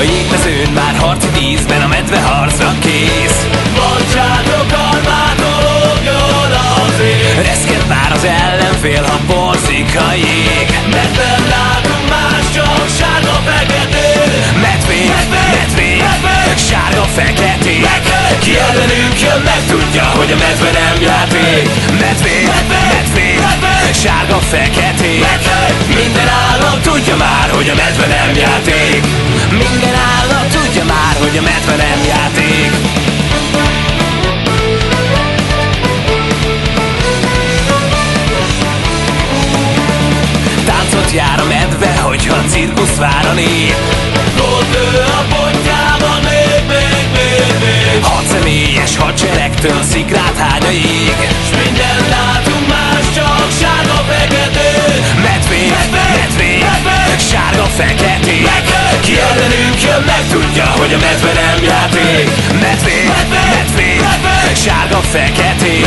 A jégmezőn már harci tízben a medve harcra kész. Bontsátok armától, lógjon az ég. Reszket már az ellenfél, ha porzik a jég. Medven látunk más, csak sárga fekete Medvék, medvék, sárga feketék. Ki ellenünk jön, meg tudja, hogy a medve nem játék Medvék, medvék, sárga feketék. Minden állam tudja már, hogy a medve nem játék cirkusz vár a nép. Gótlő a pontjában, még, még, még, még Hat személyes hadseregtől szikrát hány a S minden látunk más, csak sárga fekete. Medvék, medvék, sárga feketék Ki ellenünk jön, meg tudja, hogy a medve nem játék. Medvék, medvék, sárga feketék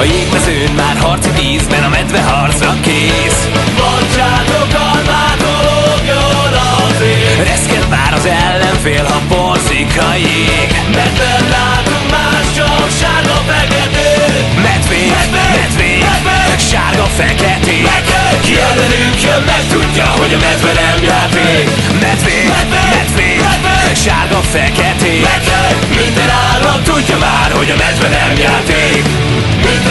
A jégmezőn már harci tízben a medve harcra kész. Bontsátok armától, lógjon az ég. Reszket már az ellenfél, ha porzik a jég. Medven látunk más, csak sárga fekete Medvék, medvék, sárga feketék Ki ellenünk jön, meg tudja, hogy a medve nem játék Medvék, medvék, sárga feketék Minden állam tudja már, hogy a medve nem játék Minden